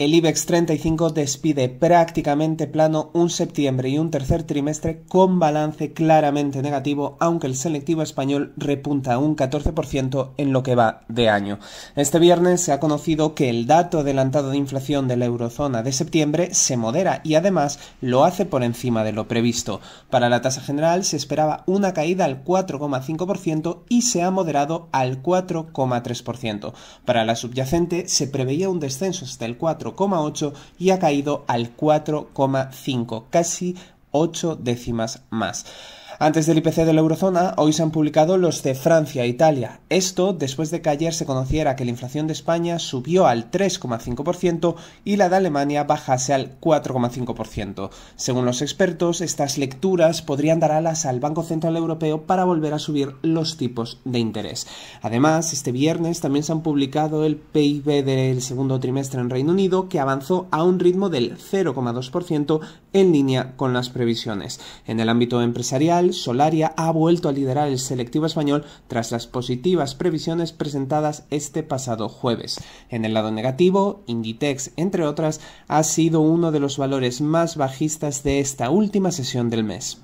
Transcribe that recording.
El IBEX 35 despide prácticamente plano un septiembre y un tercer trimestre con balance claramente negativo, aunque el selectivo español repunta un 14% en lo que va de año. Este viernes se ha conocido que el dato adelantado de inflación de la eurozona de septiembre se modera y además lo hace por encima de lo previsto. Para la tasa general se esperaba una caída al 4,5% y se ha moderado al 4,3%. Para la subyacente se preveía un descenso hasta el 4 4,8 y ha caído al 4,5, casi 8 décimas más. Antes del IPC de la eurozona, hoy se han publicado los de Francia e Italia. Esto después de que ayer se conociera que la inflación de España subió al 3,5% y la de Alemania bajase al 4,5%. Según los expertos, estas lecturas podrían dar alas al Banco Central Europeo para volver a subir los tipos de interés. Además, este viernes también se han publicado el PIB del segundo trimestre en Reino Unido, que avanzó a un ritmo del 0,2% en línea con las previsiones. En el ámbito empresarial, Solaria ha vuelto a liderar el selectivo español tras las positivas previsiones presentadas este pasado jueves. En el lado negativo, Inditex, entre otras, ha sido uno de los valores más bajistas de esta última sesión del mes.